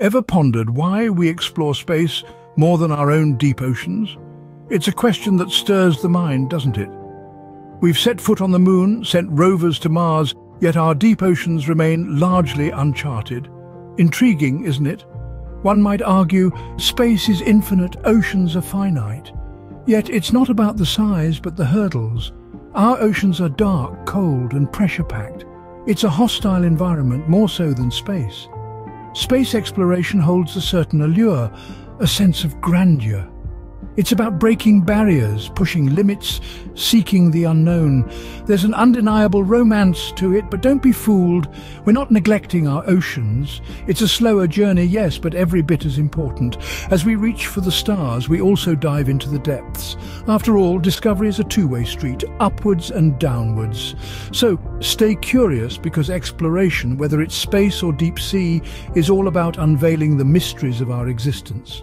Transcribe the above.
Ever pondered why we explore space more than our own deep oceans? It's a question that stirs the mind, doesn't it? We've set foot on the moon, sent rovers to Mars, yet our deep oceans remain largely uncharted. Intriguing, isn't it? One might argue space is infinite, oceans are finite. Yet it's not about the size, but the hurdles. Our oceans are dark, cold and pressure-packed. It's a hostile environment, more so than space. Space exploration holds a certain allure, a sense of grandeur. It's about breaking barriers, pushing limits, seeking the unknown. There's an undeniable romance to it, but don't be fooled. We're not neglecting our oceans. It's a slower journey, yes, but every bit as important. As we reach for the stars, we also dive into the depths. After all, discovery is a two-way street, upwards and downwards. So stay curious because exploration, whether it's space or deep sea, is all about unveiling the mysteries of our existence.